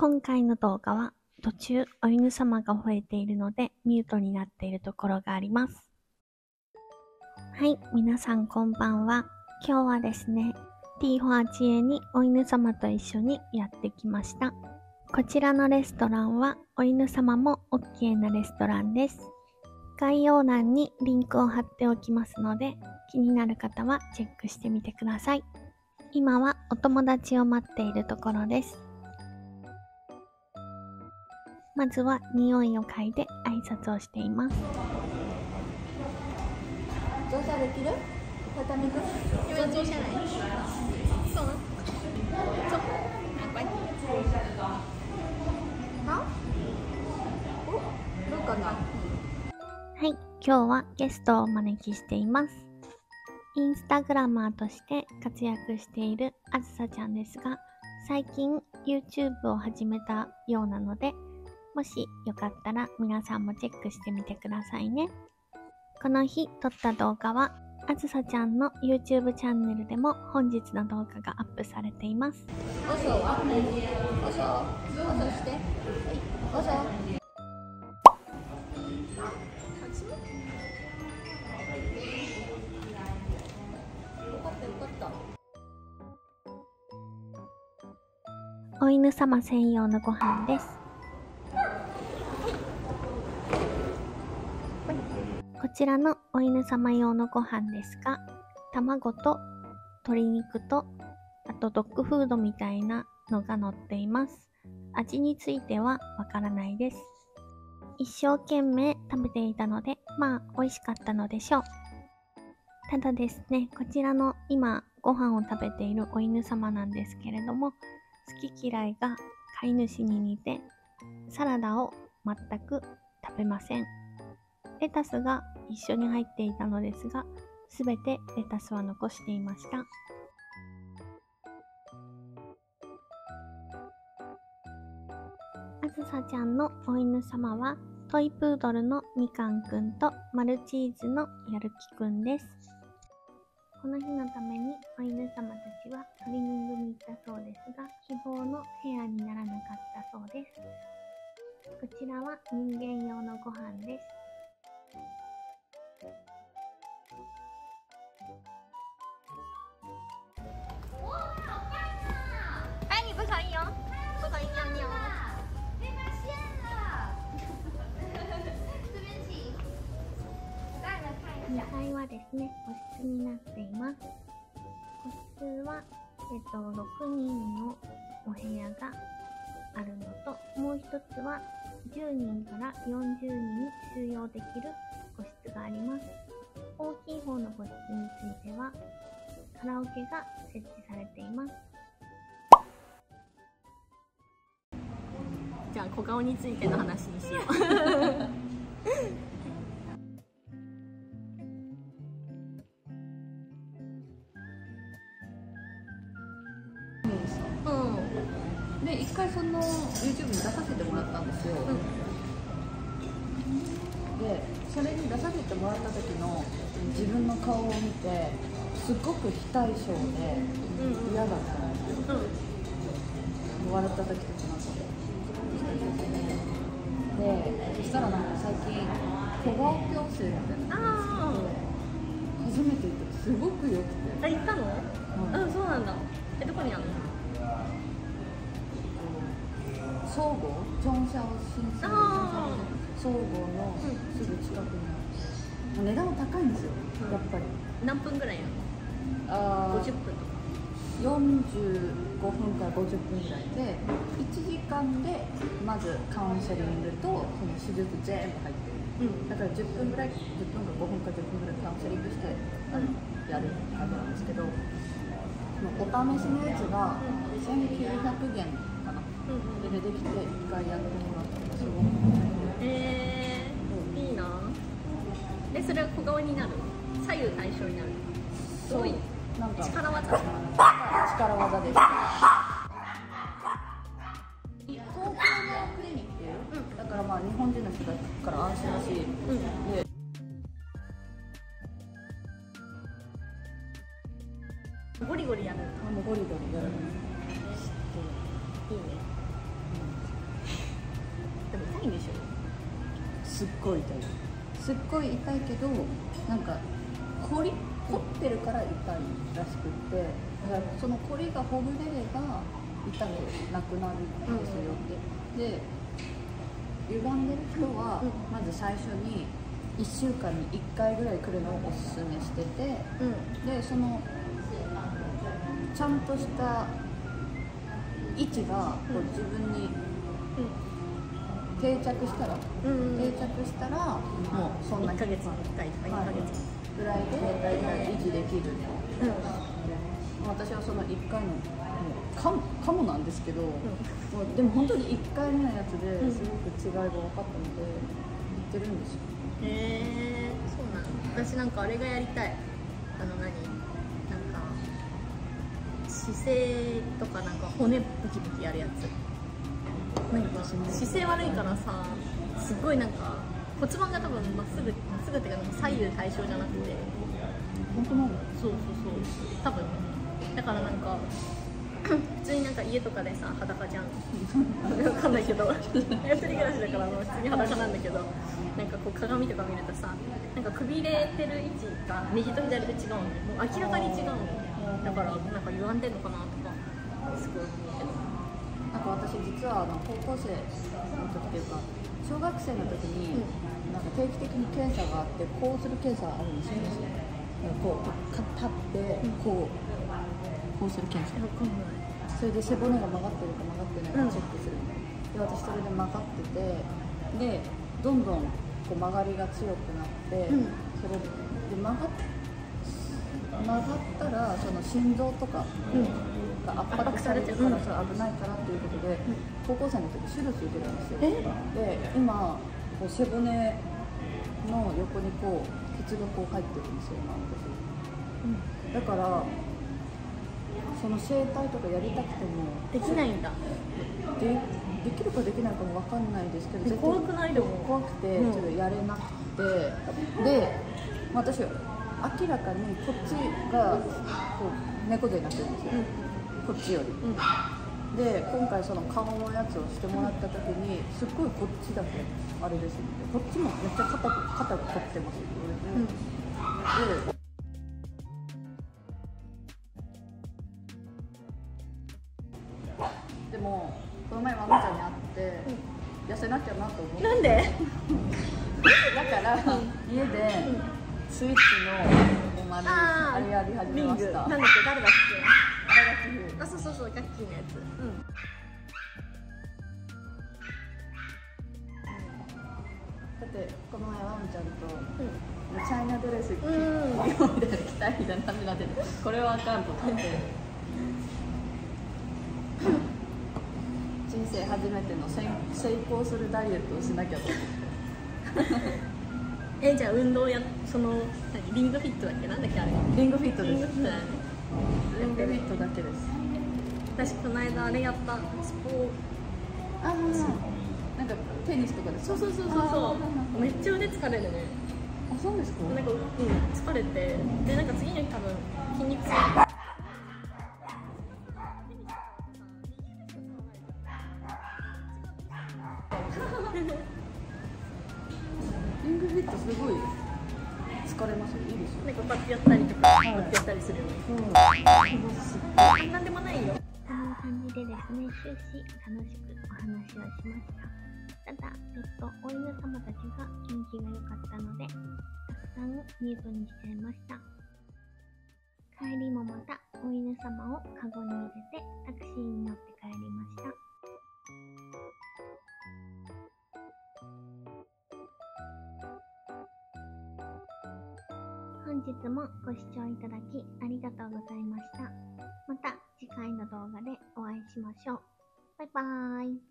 今回の動画は途中お犬様が吠えているのでミュートになっているところがあります。はい、皆さんこんばんは。今日はですね、ティーホアチエにお犬様と一緒にやってきました。こちらのレストランはお犬様も OK なレストランです。概要欄にリンクを貼っておきますので気になる方はチェックしてみてください。今はお友達を待っているところです。まずは匂いを嗅いで挨拶をしています。坐下できる？畳く因为坐下来送了走没关好お？どうかな？はい今日はゲストをお招きしています。インスタグラマーとして活躍しているあずさちゃんですが最近 YouTube を始めたようなのでもしよかったら皆さんもチェックしてみてくださいね。この日撮った動画は、あずさちゃんの YouTube チャンネルでも本日の動画がアップされています。おそはおそおそして。おそ。お犬様専用のご飯です。ちらのお犬様用のご飯ですが、卵と鶏肉と、あとドッグフードみたいなのが載っています。味についてはわからないです。一生懸命食べていたので、まあ美味しかったのでしょう。ただですね、こちらの今ご飯を食べているお犬様なんですけれども、好き嫌いが飼い主に似て、サラダを全く食べません。レタスが一緒に入っていたのですが、すべてレタスは残していました。あずさちゃんのお犬様はトイプードルのみかんくんとマルチーズのやる気くんです。この日のためにお犬様たちはトリミングに行ったそうですが、希望のヘアにならなかったそうです。こちらは人間用のご飯です。2階はですね、個室になっています。個室は、えっと、6人のお部屋があるのと、もう一つは10人から40人収容できる個室があります。大きい方の個室については、カラオケが設置されています。じゃあ小顔についての話にしよう。で一回その YouTube に出させてもらったんですよ、うん、でそれに出させてもらった時の自分の顔を見てすっごく非対称で嫌だったんですよ、うん、笑った時とかなんかでそしたらなん。か最近小顔矯正みたいな初めて行ったすごくよくてあ行ったの、うん、そうなんだえどこにあるの総合ジョンシャオ新総合のすぐ近くにある、値段は高いんですよ、やっぱり。何分ぐらいやあ50分とか45分から50分ぐらいで1時間でまずカウンセリングとその手術全部入ってる、うん、だから10分ぐらい10分か5分か10分ぐらいカウンセリングして、やる感じなんですけどお試しのやつが1900元それでできて一回やってもらったすごくえー、いいな。えそれは小顔になる。左右対称になる。そういなんか。力技？力技です。一高のクリニック、うん、だからまあ日本人の人たちから安心だし、うん、でゴリゴリやる。あもうゴリゴリやる、うん、いいね、うん、でも痛いんでしょ？すっごい痛い。すっごい痛いけどなんか凝り凝ってるから痛いらしくってだからその凝りがほぐれれば痛くなくなるんですよって、で歪んでる人はうん。まず最初に1週間に1回ぐらい来るのをおすすめしててうん。でそのちゃんとした位置がこう自分に定着したら定着したらもうそんな1ヶ月に1回とか1ヶ月ぐらいできるうん。私はその1回のかもかもなんですけど、もうでも本当に1回目のやつですごく違いが分かったので言ってるんですよ。へえそうなの私なんかあれがやりたい。あの何？なんか姿勢とかなんか骨ブキブキやるやつ。なんか姿勢悪いからさすごいなんか骨盤が多分まっすぐまっすぐっていうかなんか左右対称じゃなくて本当なの？そうそうそう。多分だからなんか普通になんか家とかでさ裸じゃん。わかんないけど。一人暮らしだからもう普通に裸なんだけど。なんかこう鏡とか見るとさなんかくびれてる位置が右と左で違うのねもう明らかに違うのだからなんか歪んでんのかなとかすごい思うけど。なんか私実はあの高校生の時っていうか小学生の時に、なんか定期的に検査があってこうする検査あるんですよこうか立ってこうこうする検査それで背骨が曲がってるか曲がってないかチェックする、で私それで曲がっててでどんどんこう曲がりが強くなって、うん。それで曲がっ曲がったらその心臓とかうん。が圧迫されてるからそれ危ないからっていうことで、高校生の時手術受けたんですよ。で今こう背骨の横にこう血がこう入ってるんですよ今私だからその整体とかやりたくてもできないんだ。でできるかできないかもわかんないですけど怖くないでも。怖くてうん。ちょっとやれなくて、で私明らかにこっちがこう猫背になってるんですよ、こっちより。うんで今回その顔のやつをしてもらった時にすっごいこっちだけあれですよね。こっちもめっちゃ肩肩が凝ってますよ、うん。ででもこの前ママちゃんに会って、痩せなきゃなと思って。なんで？だから、家でスイッチのおまるあやり始めました。なんだっけ？誰だっ新あそうそうそうガッキーのやつ。うん。だってこの前ワンちゃんとうん。チャイナドレス着うん。よみたいな着たいみたいな感じになって。てこれはあかんと思って。人生初めての成成功するダイエットをしなきゃと思って。えじゃあ運動やその何リングフィットだっけ？なんだっけあれ。リングフィットリンですグフィットねリングフィットだけです。私この間あれやった。スポああなんかテニスとかでそうそうそうそう。そうめっちゃ腕疲れるね。あそうですか？なんかうん疲れて。でなんか次の日多分筋肉痛なんでもないよそんな感じでですね、終始楽しくお話をしました。ただ、ちょっとお犬様たちが元気が良かったので、たくさんミュートにしちゃいました。帰りもまたお犬様をカゴに入れてタクシーに乗って本日もご視聴いただきありがとうございました。また次回の動画でお会いしましょう。バイバーイ。